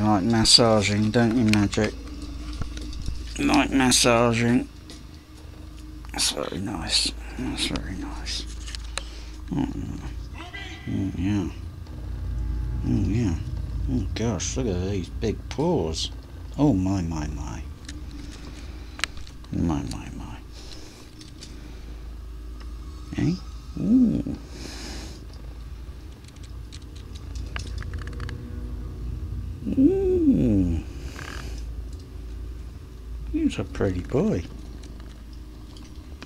Like massaging, don't you, Magic? Like massaging? That's very nice. That's very nice. Oh, mm, yeah. Oh, yeah. Oh, gosh, look at these big paws. Oh, my, my, my. My, my, my. Eh? Ooh. Ooh. He's a pretty boy.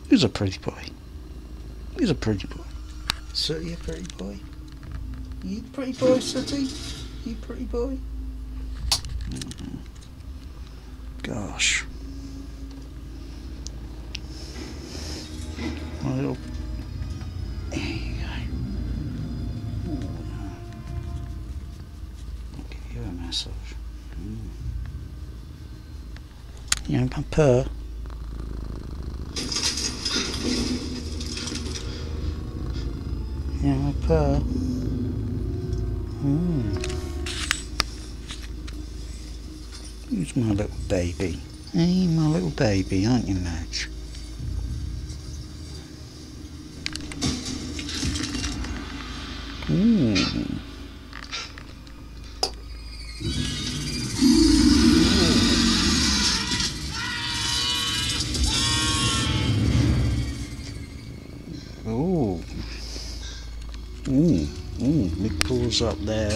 He's a pretty boy. He's a pretty boy. Sooty a pretty boy? You pretty boy, Sooty? You pretty boy? Mm. Gosh. My little... massage. Mm. You know, my purr. Yeah, my purr. Mm. Who's my little baby? Hey, my little baby, aren't you, Madge? Ooh. Ooh. Ooh. Ooh. Big paws up there.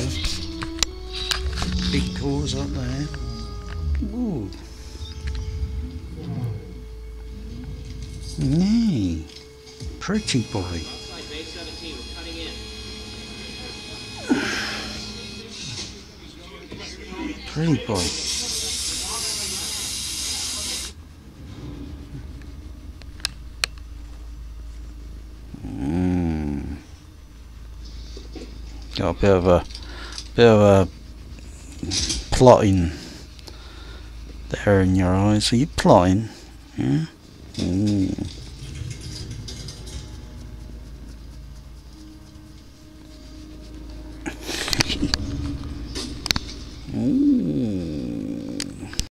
Big paws up there. Ooh. Nay. Pretty boy. Pretty boy. Mm. Got a bit of a bit of a plotting there in your eyes. Are you plotting? Yeah. Mm. 嗯。